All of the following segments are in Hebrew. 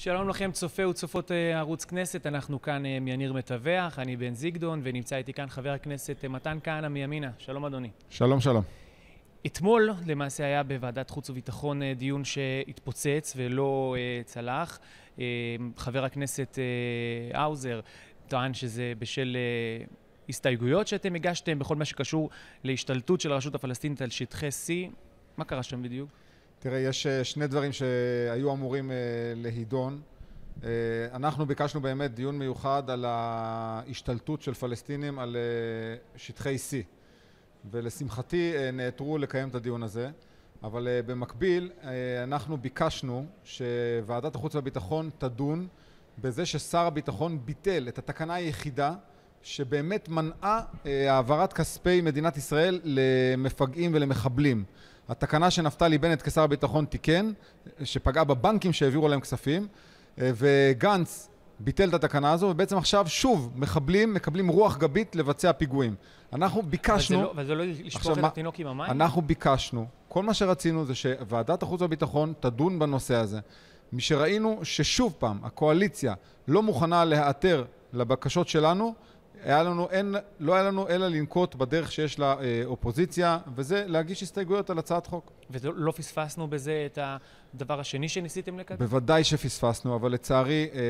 שלום לכם, צופי וצופות אה, ערוץ כנסת, אנחנו כאן אה, מיניר מתווך, אני בן זיגדון, ונמצא איתי כאן חבר הכנסת אה, מתן כהנא מימינה. שלום אדוני. שלום, שלום. אתמול למעשה היה בוועדת חוץ וביטחון דיון שהתפוצץ ולא צלח. חבר הכנסת האוזר טען שזה בשל הסתייגויות שאתם הגשתם בכל מה שקשור להשתלטות של הרשות הפלסטינית על שטחי C. מה קרה שם בדיוק? תראה, יש אה, שני דברים שהיו אמורים אה, להידון. אה, אנחנו ביקשנו באמת דיון מיוחד על ההשתלטות של פלסטינים על שטחי C. ולשמחתי נעתרו לקיים את הדיון הזה. אבל במקביל אנחנו ביקשנו שוועדת החוץ והביטחון תדון בזה ששר הביטחון ביטל את התקנה היחידה שבאמת מנעה העברת כספי מדינת ישראל למפגעים ולמחבלים התקנה שנפתלי בנט כשר הביטחון תיקן, שפגעה בבנקים שהעבירו להם כספים, וגנץ ביטל את התקנה הזו, ובעצם עכשיו שוב מחבלים מקבלים רוח גבית לבצע פיגועים. אנחנו ביקשנו... אבל זה לא, לא לשפוך את התינוק עם המים? אנחנו ביקשנו, כל מה שרצינו זה שוועדת החוץ והביטחון תדון בנושא הזה. משראינו ששוב פעם הקואליציה לא מוכנה להיעתר לבקשות שלנו, היה לנו, אין, לא היה לנו אלא לנקוט בדרך שיש לאופוזיציה, וזה להגיש הסתייגויות על הצעת חוק. ולא פספסנו בזה את הדבר השני שניסיתם לקדם? בוודאי שפספסנו, אבל לצערי אה,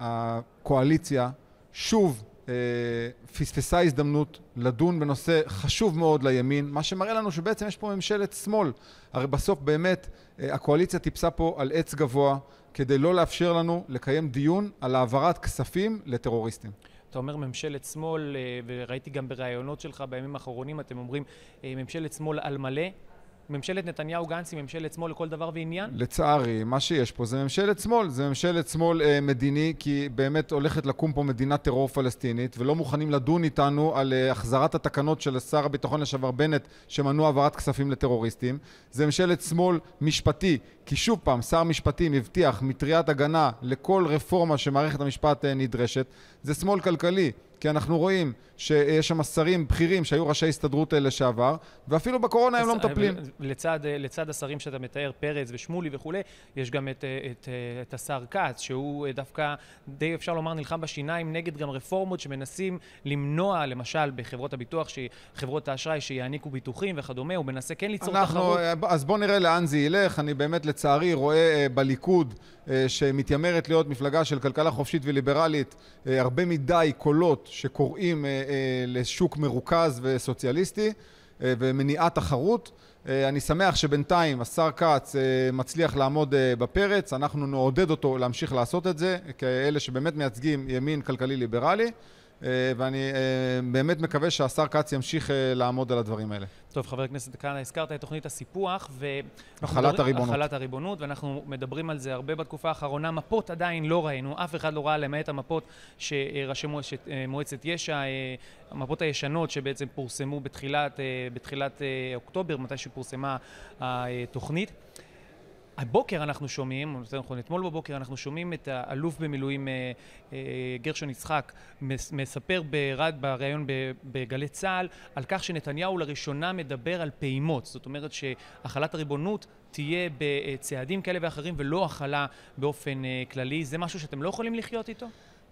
הקואליציה שוב אה, פספסה הזדמנות לדון בנושא חשוב מאוד לימין, מה שמראה לנו שבעצם יש פה ממשלת שמאל. הרי בסוף באמת אה, הקואליציה טיפסה פה על עץ גבוה כדי לא לאפשר לנו לקיים דיון על העברת כספים לטרוריסטים. אתה אומר ממשלת שמאל, אה, וראיתי גם בראיונות שלך בימים האחרונים, אתם אומרים אה, ממשלת שמאל על מלא. ממשלת נתניהו-גנץ היא ממשלת שמאל לכל דבר ועניין? לצערי, מה שיש פה זה ממשלת שמאל. זה ממשלת שמאל אה, מדיני, כי באמת הולכת לקום פה מדינת טרור פלסטינית, ולא מוכנים לדון איתנו על אה, החזרת התקנות של שר הביטחון לשעבר בנט, שמנעו העברת כספים לטרוריסטים. זה ממשלת שמאל משפטי, כי שוב פעם, שר המשפטים הבטיח מטריית הגנה לכל רפורמה שמערכת המשפט אה, נדרשת. זה שמאל כלכלי. כי אנחנו רואים שיש שם שרים בכירים שהיו ראשי הסתדרות לשעבר, ואפילו בקורונה הם לא מטפלים. לצד, לצד השרים שאתה מתאר, פרץ ושמולי וכולי, יש גם את, את, את השר כץ, שהוא דווקא די אפשר לומר נלחם בשיניים נגד גם רפורמות שמנסים למנוע, למשל בחברות הביטוח, חברות האשראי שיעניקו ביטוחים וכדומה, הוא מנסה כן ליצור אנחנו, תחרות. אז בואו נראה לאן זה ילך. אני באמת לצערי רואה אה, בליכוד, אה, שמתיימרת להיות מפלגה של כלכלה חופשית וליברלית, אה, הרבה מדי קולות שקוראים אה, אה, לשוק מרוכז וסוציאליסטי אה, ומניעת תחרות. אני שמח שבינתיים השר כץ מצליח לעמוד בפרץ, אנחנו נעודד אותו להמשיך לעשות את זה, כאלה שבאמת מייצגים ימין כלכלי ליברלי. אה, ואני אה, באמת מקווה שהשר כץ ימשיך אה, לעמוד על הדברים האלה. טוב, חבר הכנסת כהנא, הזכרת את תוכנית הסיפוח ו... החלת הריבונות. החלת הריבונות, ואנחנו מדברים על זה הרבה בתקופה האחרונה. מפות עדיין לא ראינו, אף אחד לא ראה למעט המפות שראשי מועצת יש"ע, המפות הישנות שבעצם פורסמו בתחילת, בתחילת אוקטובר, מתי שפורסמה התוכנית. הבוקר אנחנו שומעים, יותר נכון אתמול בבוקר אנחנו שומעים את האלוף במילואים אה, אה, גרשון יצחק מספר ברד, בריאיון בגלי צה"ל על כך שנתניהו לראשונה מדבר על פעימות, זאת אומרת שהחלת הריבונות תהיה בצעדים כאלה ואחרים ולא החלה באופן אה, כללי, זה משהו שאתם לא יכולים לחיות איתו?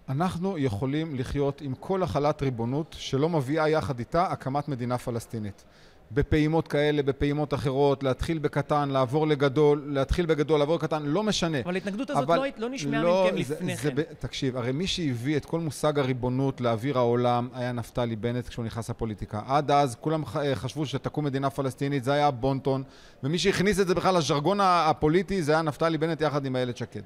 אנחנו יכולים לחיות עם כל החלת ריבונות שלא מביאה יחד איתה הקמת מדינה פלסטינית. בפעימות כאלה, בפעימות אחרות, להתחיל בקטן, לעבור לגדול, להתחיל בגדול, לעבור לקטן, לא משנה. אבל ההתנגדות הזאת אבל לא, לא נשמעה לא, מכם זה, לפני זה, כן. תקשיב, הרי מי שהביא את כל מושג הריבונות לאוויר העולם היה נפתלי בנט כשהוא נכנס לפוליטיקה. עד אז כולם אה, חשבו שתקום מדינה פלסטינית, זה היה בונטון, ומי שהכניס את זה בכלל לז'רגון הפוליטי זה היה נפתלי בנט יחד עם איילת שקד.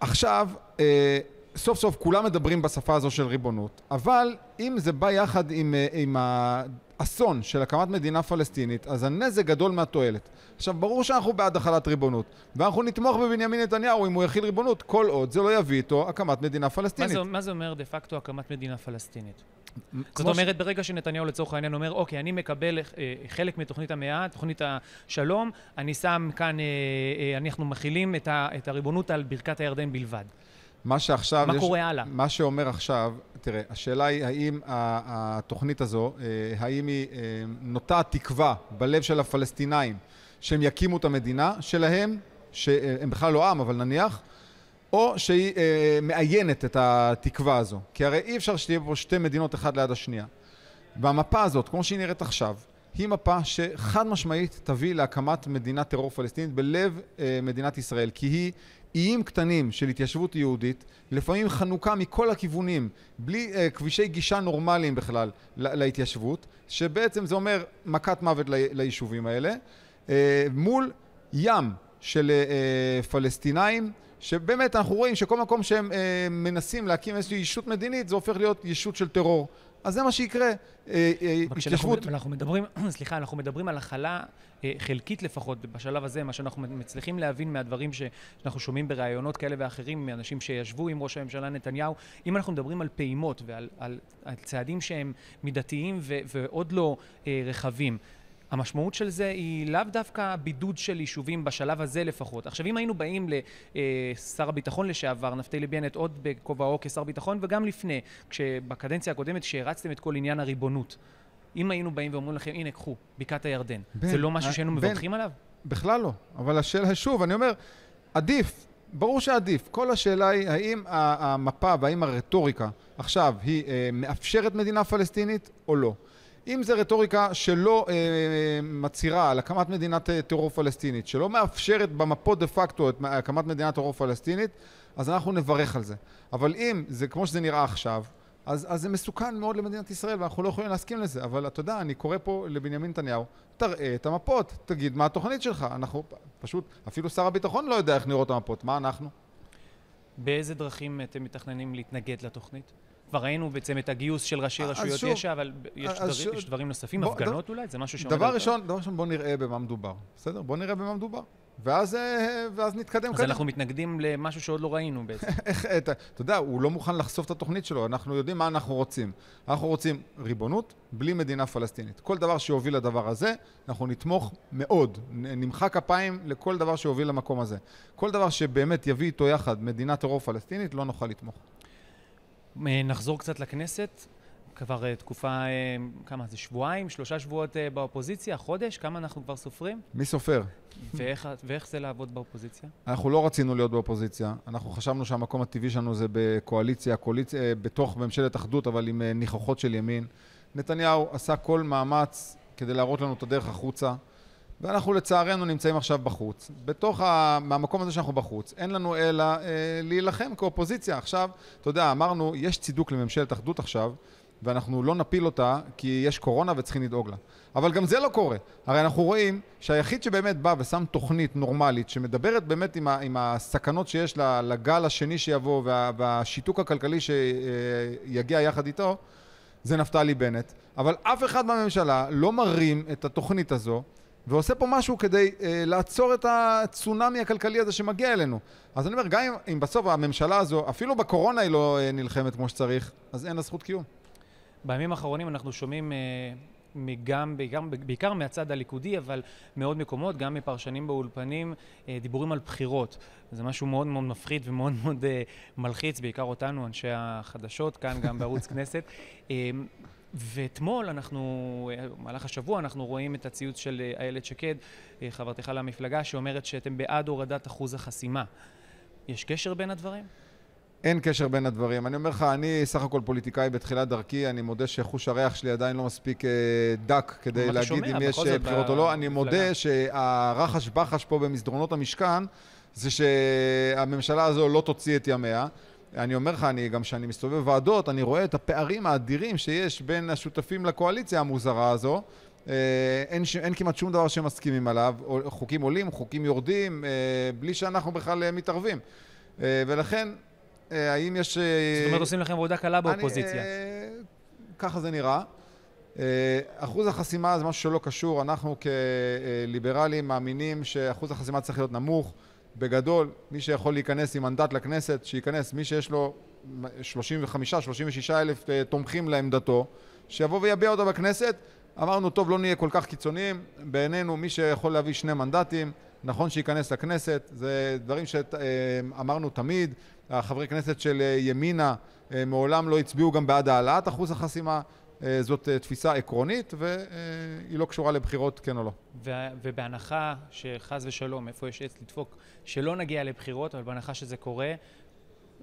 עכשיו, אה, סוף סוף כולם מדברים בשפה הזו של ריבונות, אבל אם זה בא יחד עם, אה, עם האסון של הקמת מדינה פלסטינית, אז הנזק גדול מהתועלת. עכשיו, ברור שאנחנו בעד החלת ריבונות, ואנחנו נתמוך בבנימין נתניהו אם הוא יכיל ריבונות, כל עוד זה לא יביא איתו הקמת מדינה פלסטינית. מה זה, מה זה אומר דה פקטו הקמת מדינה פלסטינית? זאת אומרת, ש... ברגע שנתניהו לצורך העניין אומר, אוקיי, אני מקבל אה, חלק מתוכנית המאה, תוכנית השלום, אני שם כאן, אה, אה, אנחנו מכילים את, ה, את הריבונות על ברכת הירדן בלבד. מה שעכשיו... מה יש, קורה הלאה? מה שאומר עכשיו, תראה, השאלה היא האם התוכנית הזו, אה, האם היא אה, נוטעת תקווה בלב של הפלסטינאים שהם יקימו את המדינה שלהם, שהם בכלל לא עם, אבל נניח, או שהיא אה, מאיינת את התקווה הזו. כי הרי אי אפשר שתהיה פה שתי מדינות אחת ליד השנייה. והמפה הזאת, כמו שהיא נראית עכשיו, היא מפה שחד משמעית תביא להקמת מדינת טרור פלסטינית בלב אה, מדינת ישראל, כי היא איים קטנים של התיישבות יהודית, לפעמים חנוקה מכל הכיוונים, בלי אה, כבישי גישה נורמליים בכלל להתיישבות, שבעצם זה אומר מכת מוות ליישובים האלה, אה, מול ים של אה, פלסטינאים שבאמת אנחנו רואים שכל מקום שהם אה, מנסים להקים איזושהי ישות מדינית זה הופך להיות ישות של טרור. אז זה מה שיקרה. אה, אה, התיישבות... אנחנו מדברים, סליחה, אנחנו מדברים על הכלה אה, חלקית לפחות בשלב הזה, מה שאנחנו מצליחים להבין מהדברים שאנחנו שומעים בראיונות כאלה ואחרים, מאנשים שישבו עם ראש הממשלה נתניהו, אם אנחנו מדברים על פעימות ועל על, על צעדים שהם מידתיים ו, ועוד לא רחבים, המשמעות של זה היא לאו דווקא בידוד של יישובים בשלב הזה לפחות. עכשיו, אם היינו באים לשר הביטחון לשעבר, נפתלי בנט, עוד בכובעו כשר ביטחון, וגם לפני, כשבקדנציה הקודמת, כשהרצתם את כל עניין הריבונות, אם היינו באים ואומרים לכם, הנה, קחו, בקעת הירדן, בן, זה לא משהו אה, שהיינו מברכים עליו? בכלל לא. אבל השאלה, שוב, אני אומר, עדיף, ברור שעדיף. כל השאלה היא, האם המפה והאם הרטוריקה עכשיו היא אה, מאפשרת מדינה פלסטינית או לא. אם זה רטוריקה שלא אה, מצהירה על הקמת מדינת אה, טרור פלסטינית, שלא מאפשרת במפות דה פקטו את הקמת מדינת טרור פלסטינית, אז אנחנו נברך על זה. אבל אם זה כמו שזה נראה עכשיו, אז, אז זה מסוכן מאוד למדינת ישראל ואנחנו לא יכולים להסכים לזה. אבל אתה יודע, אני קורא פה לבנימין נתניהו, תראה את המפות, תגיד מה התוכנית שלך. אנחנו פשוט, אפילו שר הביטחון לא יודע איך נראות המפות, מה אנחנו? באיזה דרכים אתם מתכננים להתנגד לתוכנית? כבר ראינו בעצם את הגיוס של ראשי רשויות שוב, יש"ע, אבל יש, דברים, שוב, יש דברים נוספים, בוא, הפגנות דבר, אולי? זה משהו שעומד... דבר ראשון, דבר ראשון בוא נראה במה מדובר, בסדר? בוא נראה במה מדובר. ואז, אה, ואז נתקדם אז כאן. אז אנחנו מתנגדים למשהו שעוד לא ראינו בעצם. איך, אתה יודע, הוא לא מוכן לחשוף את התוכנית שלו, אנחנו יודעים מה אנחנו רוצים. אנחנו רוצים ריבונות בלי מדינה פלסטינית. כל דבר שיוביל לדבר הזה, אנחנו נתמוך מאוד. נמחא כפיים לכל דבר שיוביל למקום הזה. כל דבר שבאמת יביא איתו יחד מדינת טרור פלסטינית, לא נוכל לתמוך. אה, נחזור קצת לכנסת, כבר אה, תקופה, אה, כמה זה, שבועיים, שלושה שבועות באופוזיציה, חודש, כמה אנחנו כבר סופרים? מי סופר? ואיך, ואיך זה לעבוד באופוזיציה? אנחנו לא רצינו להיות באופוזיציה, אנחנו חשבנו שהמקום הטבעי שלנו זה בקואליציה, קואליציה, בתוך ממשלת אחדות, אבל עם ניחוחות של ימין. נתניהו עשה כל מאמץ כדי להראות לנו את הדרך החוצה. ואנחנו לצערנו נמצאים עכשיו בחוץ. בתוך ה... מהמקום הזה שאנחנו בחוץ, אין לנו אלא אה, להילחם כאופוזיציה. עכשיו, אתה יודע, אמרנו, יש צידוק לממשלת אחדות עכשיו, ואנחנו לא נפיל אותה כי יש קורונה וצריכים לדאוג לה. אבל גם זה לא קורה. הרי אנחנו רואים שהיחיד שבאמת בא ושם תוכנית נורמלית, שמדברת באמת עם, ה, עם הסכנות שיש לגל השני שיבוא וה, והשיתוק הכלכלי שיגיע יחד איתו, זה נפתלי בנט. אבל אף אחד בממשלה לא מרים את התוכנית הזו. ועושה פה משהו כדי אה, לעצור את הצונאמי הכלכלי הזה שמגיע אלינו. אז אני אומר, גם אם, אם בסוף הממשלה הזו, אפילו בקורונה היא לא אה, נלחמת כמו שצריך, אז אין לה זכות קיום. בימים האחרונים אנחנו שומעים אה, גם, בעיקר, בעיקר מהצד הליכודי, אבל מעוד מקומות, גם מפרשנים באולפנים, אה, דיבורים על בחירות. זה משהו מאוד מאוד מפחיד ומאוד מאוד אה, מלחיץ, בעיקר אותנו, אנשי החדשות, כאן גם בערוץ כנסת. ואתמול אנחנו, במהלך השבוע אנחנו רואים את הציוץ של אה, איילת שקד, אה, חברתך למפלגה, שאומרת שאתם בעד הורדת אחוז החסימה. יש קשר בין הדברים? אין קשר בין הדברים. אני אומר לך, אני סך הכל פוליטיקאי בתחילת דרכי, אני מודה שחוש הריח שלי עדיין לא מספיק אה, דק כדי להגיד שומע, אם יש בחירות או לא. אני מודה שהרחש בחש פה במסדרונות המשכן זה שהממשלה הזו לא תוציא את ימיה. אני אומר לך, אני, גם כשאני מסתובב בוועדות, אני רואה את הפערים האדירים שיש בין השותפים לקואליציה המוזרה הזו. אה, אין, אין כמעט שום דבר שמסכימים עליו, חוקים עולים, חוקים יורדים, אה, בלי שאנחנו בכלל אה, מתערבים. ולכן, האם יש... זאת אומרת, עושים לכם עבודה קלה באופוזיציה. אני, ככה זה נראה. אחוז החסימה זה משהו שלא קשור, אנחנו כליברלים מאמינים שאחוז החסימה צריך להיות נמוך. בגדול, מי שיכול להיכנס עם מנדט לכנסת, שייכנס. מי שיש לו 35-36 אלף אה, תומכים לעמדתו, שיבוא ויביע אותה בכנסת. אמרנו, טוב, לא נהיה כל כך קיצוניים. בעינינו, מי שיכול להביא שני מנדטים, נכון שייכנס לכנסת. זה דברים שאמרנו תמיד. החברי כנסת של אה, ימינה אה, מעולם לא הצביעו גם בעד העלאת אחוז החסימה. אה, זאת אה, תפיסה עקרונית והיא לא קשורה לבחירות כן או לא. ובהנחה שחס ושלום, איפה יש עץ לדפוק, שלא נגיע לבחירות, אבל בהנחה שזה קורה,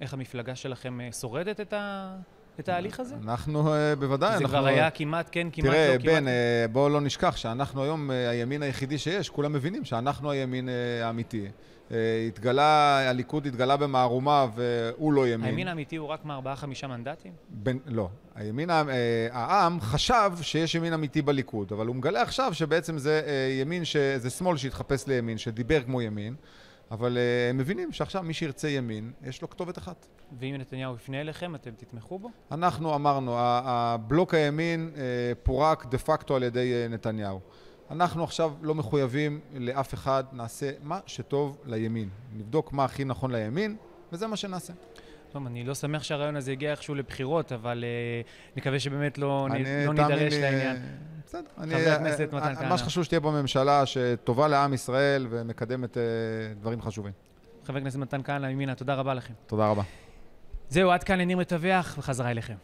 איך המפלגה שלכם אה, שורדת את, ה- את ההליך הזה? אנחנו אה, בוודאי, זה אנחנו... כבר היה כמעט כן, כמעט תראה, לא, כמעט... בן, אה, בואו לא נשכח שאנחנו היום אה, הימין היחידי שיש, כולם מבינים שאנחנו הימין אה, האמיתי. אה, התגלה, הליכוד התגלה במערומה והוא לא ימין. הימין האמיתי הוא רק מארבעה חמישה מנדטים? בין, לא. הימין, אה, העם חשב שיש ימין אמיתי בליכוד, אבל הוא מגלה עכשיו שבעצם זה אה, ימין, ש... זה שמאל שהתחפש לימין, שדיבר כמו ימין, אבל אה, הם מבינים שעכשיו מי שירצה ימין, יש לו כתובת אחת. ואם נתניהו יפנה אליכם, אתם תתמכו בו? אנחנו אמרנו, הבלוק הימין אה, פורק דה פקטו על ידי אה, נתניהו. אנחנו עכשיו לא מחויבים לאף אחד, נעשה מה שטוב לימין. נבדוק מה הכי נכון לימין, וזה מה שנעשה. טוב, אני לא שמח שהרעיון הזה הגיע איכשהו לבחירות, אבל אה, נקווה שבאמת לא, אני- לא נידרש לי, לעניין. בסדר. חבר הכנסת מתן אה, כהנא. מה שחשוב שתהיה בממשלה, שטובה לעם ישראל ומקדמת אה, דברים חשובים. חבר הכנסת מתן כהנא, ימינה, תודה רבה לכם. תודה רבה. זהו, עד כאן לניר מטווח, וחזרה אליכם.